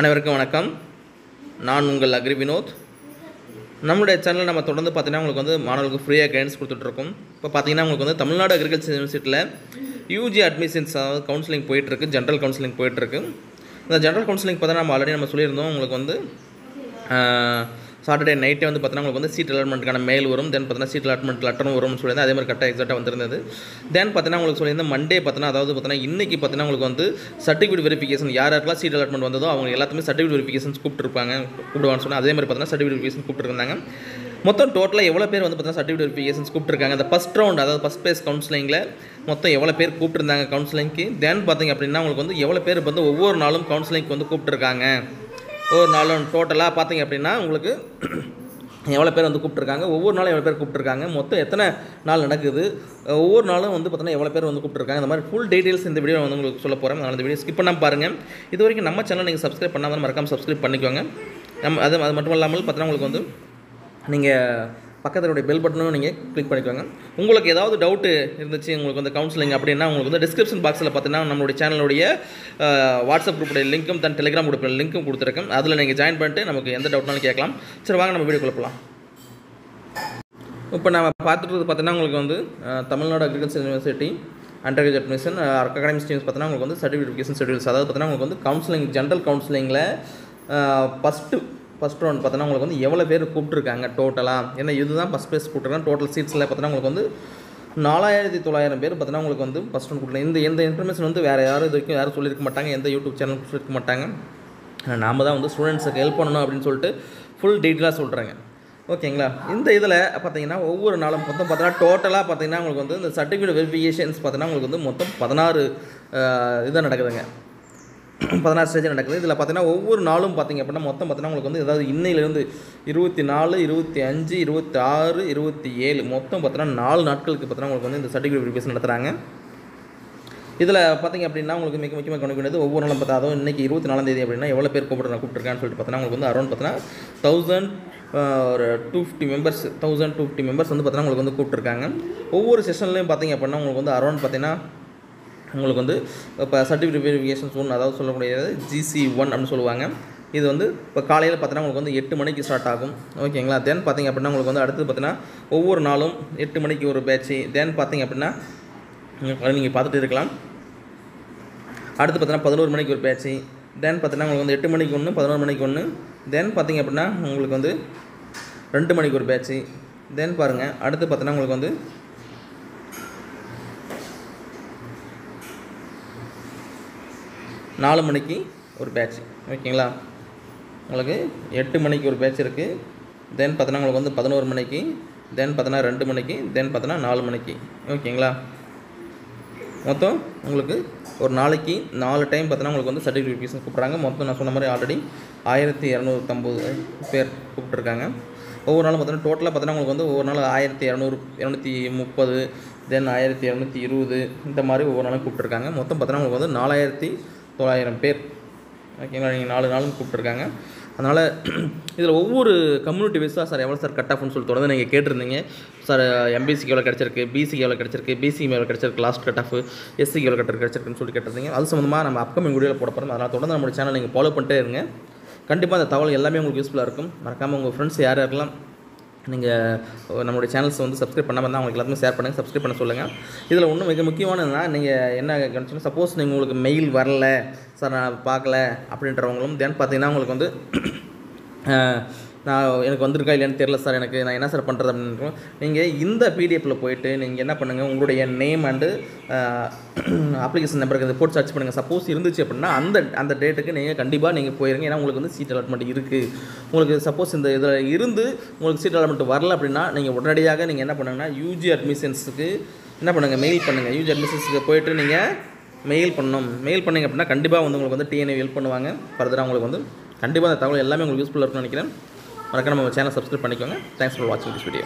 அனைவருக்கும் வணக்கம். நான் உங்கள் அக்ரி வினோத். நம்மளுடைய சேனலில் நம்ம தொடர்ந்து பார்த்தீங்கன்னா உங்களுக்கு வந்து மாணவர்களுக்கு ஃப்ரீயாக கைடன்ஸ் கொடுத்துட்ருக்கோம். இப்போ பார்த்தீங்கன்னா உங்களுக்கு வந்து தமிழ்நாடு அக்ரிகல்ச்சர் யூனிவர்சிட்டியில் யூஜி அட்மிஷன்ஸ் அதாவது கவுன்சிலிங் போயிட்டுருக்கு ஜென்ரல் கவுன்சிலிங் போயிட்டுருக்கு இந்த ஜென்ரல் கவுன்சிலிங் பார்த்தா நம்ம ஆல்ரெடி நம்ம சொல்லியிருந்தோம். உங்களுக்கு வந்து சாட்டர்டே நைட்டே வந்து பார்த்தீங்கன்னா உங்களுக்கு வந்து சீட் அலாட்மெண்ட்டுக்கான மெயில் வரும். தென் பார்த்தீங்கன்னா சீட் அலாட்மெண்ட் லெட்டரும் வரும்னு சொல்லியிருந்தேன். அதே மாதிரி கரெக்டாக எக்ஸாக்டாக வந்திருந்தது. தென் பார்த்தீங்கன்னா உங்களுக்கு சொல்லியிருந்தேன் மண்டே பார்த்தீங்கன்னா அதாவது பார்த்தீங்கன்னா இன்றைக்கி பார்த்தீங்கன்னா உங்களுக்கு வந்து சர்டிஃபிகேட் வெரிஃபிகேஷன் யார் யாருக்கெல்லாம் சீட் அலாட்மெண்ட் வந்ததோ அவங்க எல்லாத்துமே சர்டிஃபிகேட் வெரிஃபிகேஷன் கூப்பிட்டுருப்பாங்க கூப்பிடுவான்னு சொன்னால் அதே மாதிரி பார்த்தீங்கன்னா சர்டிஃபிகேட் வெரிஃபிகேஷன் கூப்பிட்டுருந்தாங்க. மொத்தம் டோட்டலாக எவ்வளோ பேர் வந்து பார்த்தீங்கன்னா சர்டிஃபிகேட் வெரிஃபிகேஷன்ஸ் கூப்பிட்டுருக்காங்க? அந்த ஃபஸ்ட் ரவுண்ட் அதாவது ஃபஸ்ட் பேஸ் கவுன்சிலிங்கில் மொத்தம் எவ்வளோ பேர் கூப்பிட்டுருந்தாங்க கவுன்சிலிங்க்கு தென் பார்த்தீங்க அப்படின்னா உங்களுக்கு வந்து எவ்வளோ பேர் வந்து ஒவ்வொரு நாளும் கவுன்சிலிங்க்கு வந்து கூப்பிட்டுருக்காங்க? ஒவ்வொரு நாளும் டோட்டலாக பார்த்தீங்க அப்படின்னா உங்களுக்கு எவ்வளோ பேர் வந்து கூப்பிட்டுருக்காங்க? ஒவ்வொரு நாளும் எவ்வளோ பேர் கூப்பிட்டுருக்காங்க? மொத்தம் எத்தனை நாள் நடக்குது? ஒவ்வொரு நாளும் வந்து பார்த்தீங்கன்னா எவ்வளோ பேர் வந்து கூப்பிட்டுருக்காங்க? இந்த மாதிரி ஃபுல் டீட்டெயில்ஸ் இந்த வீடியோ வந்து உங்களுக்கு சொல்ல போகிறேன் அதனால் இந்த வீடியோ ஸ்கிப் பண்ணாமல் பாருங்கள் இது வரைக்கும் நம்ம சேனல் நீங்கள் சப்ஸ்கிரைப் பண்ணாமல் மறக்காமல் சப்ஸ்கிரைப் பண்ணிக்கோங்க. நம்ம அது அது மட்டும் இல்லாமல் பார்த்தீங்கன்னா உங்களுக்கு வந்து நீங்கள் பக்கத்தினுடைய பெல் பட்டனும் நீங்கள் கிளிக் பண்ணிக்கோங்க. உங்களுக்கு ஏதாவது டவுட்டு இருந்துச்சு உங்களுக்கு வந்து கவுன்சிலிங் அப்படின்னா உங்களுக்கு வந்து டிஸ்கிரிப்ஷன் பாக்ஸில் பார்த்தீங்கன்னா நம்மளுடைய சேனலுடைய வாட்ஸ்அப் குரூப்புடைய லிங்க்கும் தன் டெலிகிராம் குரூப்பில் லிங்க்கும் கொடுத்துருக்கேன். அதில் நீங்கள் ஜாயின் பண்ணிட்டு நமக்கு எந்த டவுட்னாலும் கேட்கலாம். சரி வாங்க நம்ம வீடியோ போகலாம் இப்போ நம்ம பார்த்துட்டு பார்த்தீங்கன்னா உங்களுக்கு வந்து Tamil Nadu agriculture university under graduate admission academic streams பார்த்தீங்கன்னா உங்களுக்கு வந்து சர்டிஃபிகேஷன் ஷெடியூல்ஸ் அதாவது பார்த்தீங்கன்னா உங்களுக்கு வந்து கவுன்சிலிங் ஜென்ரல் கவுன்சிலிங்கில் ஃபஸ்ட்டு ஃபஸ்ட் ரவுண்ட் பார்த்தோன்னா உங்களுக்கு வந்து எவ்வளோ பேர் கூப்பிட்ருக்காங்க டோட்டலாக ஏன்னா இதுதான் ஃபஸ்ட் ப்ரைஸ் கூப்பிட்ருக்காங்க டோட்டல் சீட்ஸில் பார்த்தோன்னா உங்களுக்கு வந்து நாலாயிரத்தி தொள்ளாயிரம் பேர் பார்த்தீங்கன்னா உங்களுக்கு வந்து ஃபஸ்ட் ரவுண்ட் கூப்பிட்ருக்காங்க இந்த எந்த இன்ஃபர்மேஷன் வந்து வேறு யாரும் இது வரைக்கும் யாரும் சொல்லியிருக்க மாட்டாங்க. எந்த யூடியூப் சேனல் சொல்லியிருக்க மாட்டாங்க. நாம் தான் வந்து ஸ்டூடெண்ட்ஸுக்கு ஹெல்ப் பண்ணணும் அப்படின்னு சொல்லிட்டு ஃபுல் டீட்டெயிலாக சொல்கிறாங்க ஓகேங்களா? இந்த இதில் பார்த்தீங்கன்னா ஒவ்வொரு நாளும் மொத்தம் பார்த்தீங்கன்னா டோட்டலாக பார்த்தீங்கன்னா உங்களுக்கு வந்து இந்த சர்டிஃபிகேட் வெரிஃபிகேஷன்ஸ் பார்த்தீங்கன்னா உங்களுக்கு வந்து மொத்தம் பதினாறு இதாக நடக்குதுங்க. பதினாறு ஸ்டேஜ் நடக்குது. இதில் பார்த்தீங்கன்னா ஒவ்வொரு நாளும் பார்த்தீங்க அப்படின்னா மொத்தம் பார்த்தீங்கன்னா உங்களுக்கு வந்து ஏதாவது இன்னையிலேருந்து இருபத்தி நாலு இருபத்தி அஞ்சு இருபத்தி ஆறு இருபத்தி ஏழு மொத்தம் பார்த்தீங்கன்னா நாலு நாட்களுக்கு பார்த்தீங்கன்னா உங்களுக்கு வந்து இந்த சர்டிஃபிகேட் வெரிஃபிகேஷன் நடத்துகிறாங்க இதில் பார்த்தீங்க அப்படின்னா உங்களுக்கு மிக முக்கியமாக கவனிக்க வேண்டியது ஒவ்வொரு நாளும் பார்த்தா அதுவும் இன்றைக்கி இருபத்தி நாலாம் தேதி அப்படின்னா எவ்வளோ பேர் கூப்பிட்டு கூப்பிட்டுருக்கான்னு சொல்லிட்டு பார்த்தீங்கன்னா உங்களுக்கு வந்து அரௌண்ட் பார்த்தீங்கன்னா தௌசண்ட் ஒரு two fifty members thousand two fifty members வந்து பார்த்தீங்கன்னா உங்களுக்கு வந்து கூப்பிட்டுருக்காங்க. ஒவ்வொரு செஷன்லையும் பார்த்தீங்க அப்படின்னா உங்களுக்கு வந்து அரௌண்ட் பார்த்தீங்கன்னா உங்களுக்கு வந்து இப்போ சர்டிஃபிகேட் வெரிஃபிகேஷன் ஒன் அதாவது சொல்லக்கூடியது ஜிசி ஒன் அப்படின்னு சொல்லுவாங்க. இது வந்து இப்போ காலையில் பார்த்தீங்கன்னா உங்களுக்கு வந்து எட்டு மணிக்கு ஸ்டார்ட் ஆகும். ஓகேங்களா தென் பார்த்தீங்க அப்படின்னா உங்களுக்கு வந்து அடுத்து பார்த்தீங்கன்னா ஒவ்வொரு நாளும் எட்டு மணிக்கு ஒரு பேட்ச்சு தென் பார்த்தீங்க அப்படின்னா நீங்கள் பார்த்துட்டு இருக்கலாம். அடுத்து பார்த்தீங்கன்னா பதினோரு மணிக்கு ஒரு பேட்ச்சு தென் பார்த்தீங்கன்னா உங்களுக்கு வந்து எட்டு மணிக்கு ஒன்று பதினோரு மணிக்கு ஒன்று தென் பார்த்தீங்க அப்படின்னா உங்களுக்கு வந்து ரெண்டு மணிக்கு ஒரு பேட்ச்சு தென் பாருங்கள் அடுத்து பார்த்தீங்கன்னா உங்களுக்கு வந்து நாலு மணிக்கு ஒரு பேட்ச் ஓகேங்களா? உங்களுக்கு எட்டு மணிக்கு ஒரு பேட்ச் இருக்குது தென் பார்த்தோன்னா உங்களுக்கு வந்து பதினோரு மணிக்கு தென் பார்த்தோன்னா ரெண்டு மணிக்கு தென் பார்த்தோன்னா நாலு மணிக்கு. ஓகேங்களா? மொத்தம் உங்களுக்கு ஒரு நாளைக்கு நாலு டைம் பார்த்தோன்னா உங்களுக்கு வந்து சர்டிஃபிகேட் பீஸ் கூப்பிட்றாங்க. மொத்தம் நான் சொன்ன மாதிரி ஆல்ரெடி ஆயிரத்தி இரநூத்தம்பது பேர் கூப்பிட்ருக்காங்க ஒவ்வொரு நாளும் பார்த்தோன்னா டோட்டலாக பார்த்தோன்னா உங்களுக்கு வந்து ஒவ்வொரு நாள் ஆயிரத்தி இரநூறு இரநூத்தி முப்பது தென் ஆயிரத்தி இரநூத்தி இருபது இந்த மாதிரி ஒவ்வொரு நாளும் கூப்பிட்ருக்காங்க மொத்தம் பார்த்தோன்னா உங்களுக்கு வந்து நாலாயிரத்தி தொள்ளாயிரம் பேர். ஓகேங்களா நீங்கள் நாலு நாளும் கூப்பிட்ருக்காங்க அதனால் இதில் ஒவ்வொரு கம்யூனிட்டி வைஸாக சார் எவ்வளோ சார் கட் ஆஃப்னு சொல்லி தொடர்ந்து நீங்கள் கேட்டிருந்தீங்க. சார் எம்பிசிக்கு எவ்வளோ கிடச்சிருக்கு பிசிக்கு எவ்வளோ கிடச்சிருக்கு பிசிக்கு எவ்வளோ கிடச்சிருக்கு லாஸ்ட் கட் ஆஃப் எஸ்சிக்கு எவ்வளோ கட் கிடச்சிருக்குன்னு சொல்லி கேட்டிருந்தீங்க. அது சம்மந்தமாக நம்ம அப்கமிங் வீடியோவில் போட போகிறோம் அதனால் தொடர்ந்து நம்மளுடைய சேனல் நீங்கள் ஃபாலோ பண்ணிட்டே இருங்க. கண்டிப்பாக அந்த தகவல் எல்லாமே உங்களுக்கு யூஸ்ஃபுல்லாக இருக்கும். மறக்காமல் உங்கள் ஃப்ரெண்ட்ஸ் யார் யாரெல்லாம் நீங்கள் நம்மளுடைய சேனல்ஸ் வந்து சப்ஸ்கிரைப் பண்ணாமல் தான் அவங்களுக்கு எல்லாத்துமே ஷேர் பண்ணுங்கள் சப்ஸ்கிரைப் பண்ண சொல்லுங்கள் இதில் ஒன்றும் மிக முக்கியமானதுன்னா நீங்கள் என்ன கவனிச்சுன்னா சப்போஸ் நீங்கள் உங்களுக்கு மெயில் வரல சார் நான் பார்க்கல அப்படின்றவங்களும் தென் பார்த்தீங்கன்னா உங்களுக்கு வந்து நான் எனக்கு வந்திருக்கா இல்லையான்னு தெரில சார். எனக்கு நான் என்ன சார் பண்ணுறது அப்படின்னு நீங்கள் இந்த பிடிஎஃப்பில் போயிட்டு நீங்கள் என்ன பண்ணுங்கள் உங்களுடைய நேம் அண்டு அப்ளிகேஷன் நம்பருக்கு போட்டு சர்ச் பண்ணுங்கள் சப்போஸ் இருந்துச்சு அப்படின்னா அந்த அந்த டேட்டுக்கு நீங்கள் கண்டிப்பாக நீங்கள் போயிருங்க. ஏன்னா உங்களுக்கு வந்து சீட் அலாட்மெண்ட் இருக்குது உங்களுக்கு சப்போஸ் இந்த இதில் இருந்து உங்களுக்கு சீட் அலாட்மெண்ட் வரல அப்படின்னா நீங்கள் உடனடியாக நீங்கள் என்ன பண்ணுங்கன்னா யூஜி அட்மிஷன்ஸுக்கு என்ன பண்ணுங்கள் மெயில் பண்ணுங்கள் யூஜி அட்மிஷன்ஸுக்கு போயிட்டு நீங்கள் மெயில் பண்ணணும். மெயில் பண்ணிங்க அப்படின்னா கண்டிப்பாக வந்து உங்களுக்கு வந்து டிஎன்ஏ ஹெல்ப் பண்ணுவாங்க. ஃபர்தராக உங்களுக்கு வந்து கண்டிப்பாக அந்த தகவல் எல்லாமே உங்களுக்கு யூஸ்ஃபுல்லாக இருக்கும்னு நினைக்கிறேன். மறக்காம நம்ம சேனல் சப்ஸ்கிரைப் பண்ணிக்கோங்க. தேங்க்ஸ் ஃபார் வாட்சிங் திஸ் வீடியோ